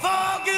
For good.